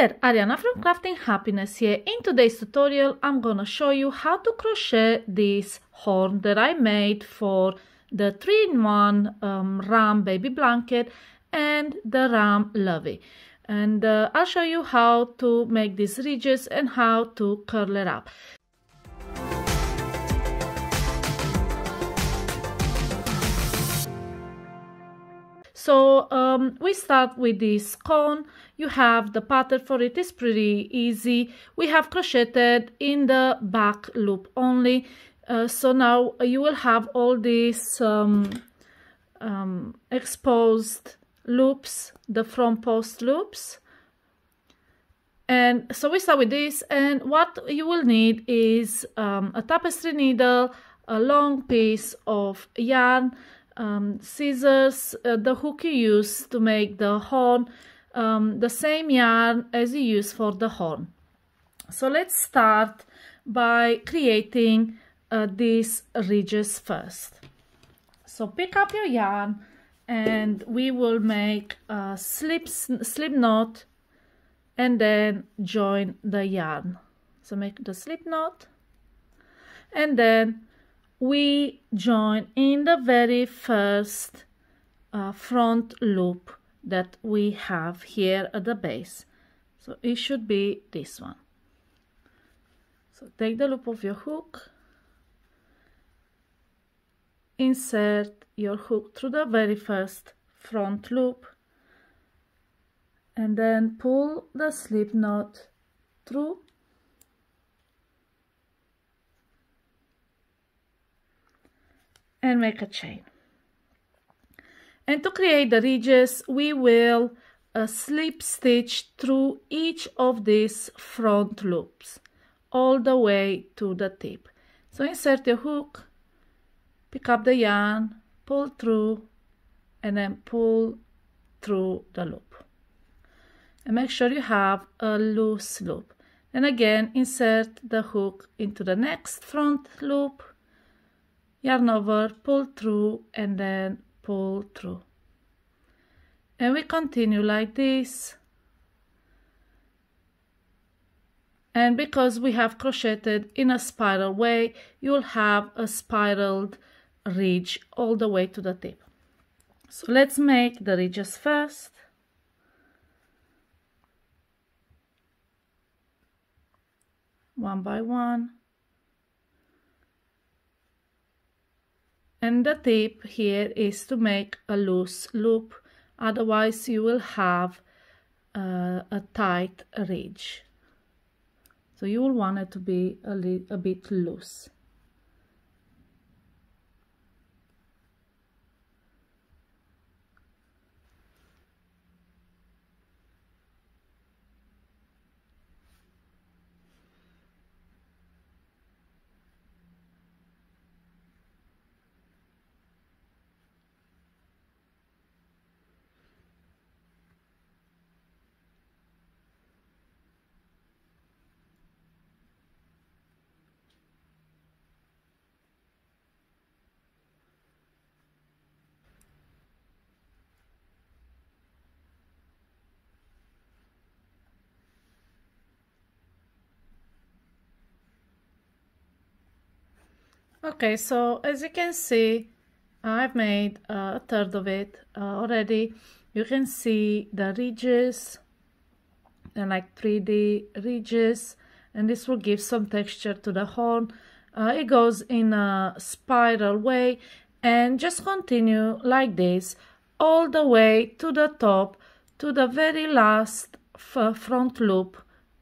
there, Ariana from Crafting Happiness here. In today's tutorial, I'm gonna show you how to crochet this horn that I made for the 3-in-1 um, Ram baby blanket and the Ram Lovey. And uh, I'll show you how to make these ridges and how to curl it up. So um, we start with this cone. You have the pattern for it. It's pretty easy. We have crocheted in the back loop only. Uh, so now you will have all these um, um, exposed loops, the front post loops. And so we start with this and what you will need is um, a tapestry needle, a long piece of yarn, um, scissors, uh, the hook you use to make the horn, um, the same yarn as you use for the horn. So let's start by creating uh, these ridges first. So pick up your yarn and we will make a slip, slip knot and then join the yarn. So make the slip knot and then we join in the very first uh, front loop that we have here at the base. So it should be this one. So take the loop of your hook, insert your hook through the very first front loop and then pull the slip knot through and make a chain. And to create the ridges, we will uh, slip stitch through each of these front loops all the way to the tip. So insert your hook, pick up the yarn, pull through, and then pull through the loop. And make sure you have a loose loop. And again, insert the hook into the next front loop, yarn over, pull through, and then pull through. And we continue like this. And because we have crocheted in a spiral way, you'll have a spiraled ridge all the way to the tip. So let's make the ridges first. One by one. And the tip here is to make a loose loop. Otherwise you will have uh, a tight ridge. So you will want it to be a, a bit loose Okay, so as you can see, I've made uh, a third of it uh, already. You can see the ridges and like 3D ridges and this will give some texture to the horn. Uh, it goes in a spiral way and just continue like this all the way to the top to the very last front loop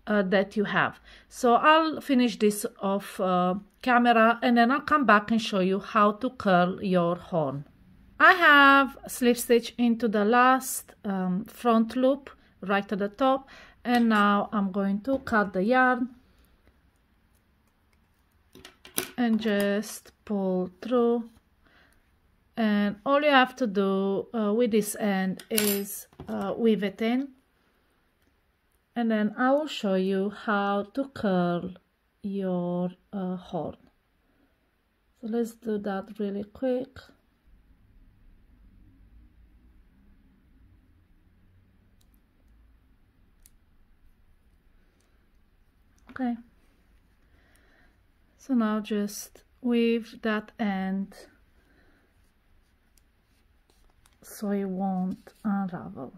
uh, that you have. So I'll finish this off uh, camera and then I'll come back and show you how to curl your horn. I have slip stitch into the last um, front loop right at the top and now I'm going to cut the yarn and just pull through and all you have to do uh, with this end is uh, weave it in and then I will show you how to curl your uh, horn. So let's do that really quick. okay so now just weave that end so it won't unravel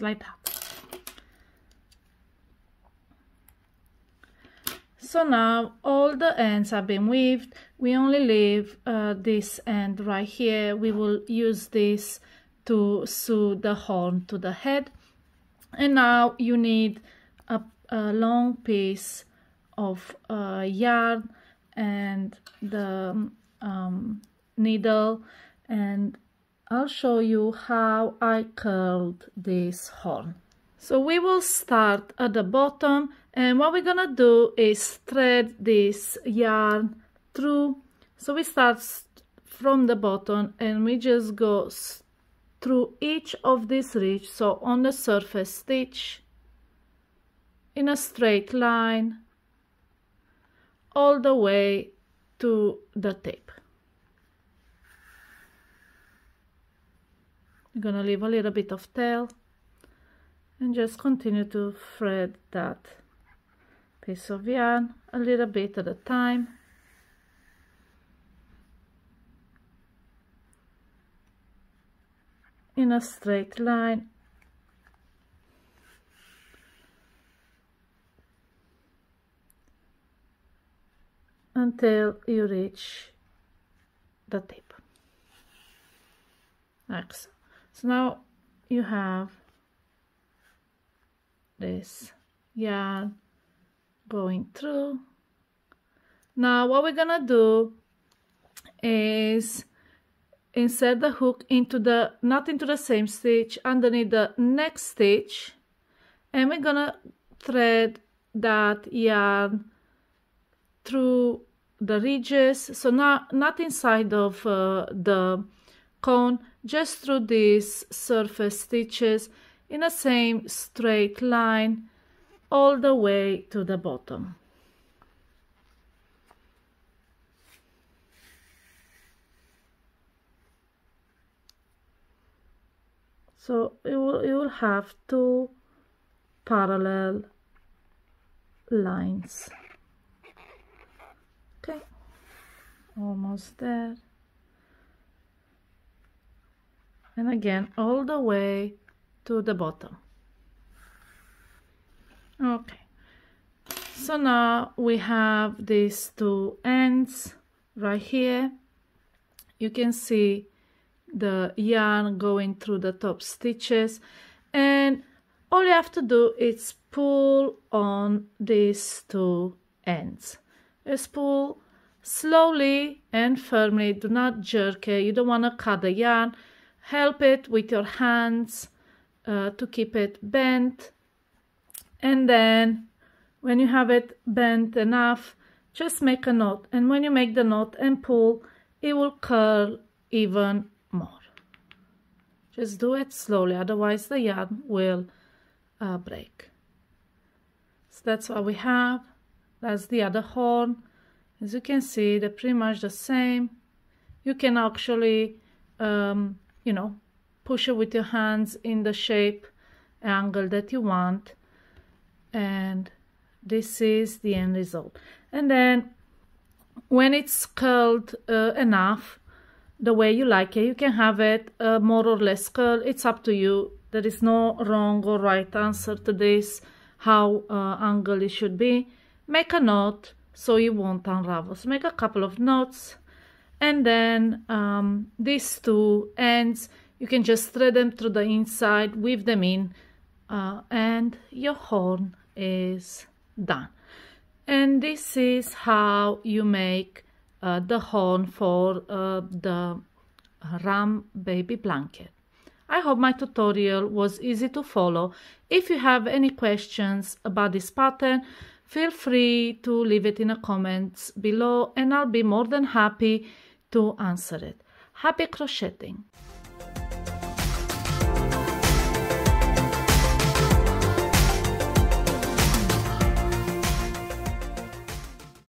like that. So now all the ends have been weaved. We only leave uh, this end right here. We will use this to sew the horn to the head. And now you need a, a long piece of uh, yarn and the um, needle and I'll show you how I curled this horn. So we will start at the bottom and what we're gonna do is thread this yarn through. So we start from the bottom and we just go through each of these ridges, so on the surface stitch, in a straight line, all the way to the tip. I'm gonna leave a little bit of tail and just continue to thread that piece of yarn a little bit at a time in a straight line until you reach the tip. Excellent. So now you have this. Yarn going through. Now what we're gonna do is insert the hook into the, not into the same stitch, underneath the next stitch. And we're gonna thread that yarn through the ridges. So not not inside of uh, the cone just through these surface stitches in a same straight line all the way to the bottom. So you will, you will have two parallel lines. Okay, almost there. And again all the way to the bottom. Okay. So now we have these two ends right here. You can see the yarn going through the top stitches. And all you have to do is pull on these two ends. Just pull slowly and firmly. Do not jerk it. You don't want to cut the yarn help it with your hands uh, to keep it bent. And then when you have it bent enough just make a knot. And when you make the knot and pull it will curl even more. Just do it slowly otherwise the yarn will uh, break. So that's what we have. That's the other horn. As you can see they're pretty much the same. You can actually um, you know, push it with your hands in the shape angle that you want. And this is the end result. And then when it's curled uh, enough, the way you like it, you can have it uh, more or less curled. It's up to you. There is no wrong or right answer to this, how uh, angle it should be. Make a knot so you won't unravel. So make a couple of knots and then um, these two ends you can just thread them through the inside weave them in uh, and your horn is done and this is how you make uh, the horn for uh, the ram baby blanket I hope my tutorial was easy to follow. If you have any questions about this pattern, feel free to leave it in the comments below and I'll be more than happy to answer it. Happy crocheting!